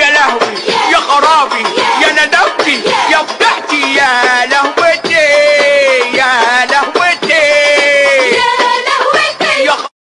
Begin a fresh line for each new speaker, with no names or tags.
I relajo. you.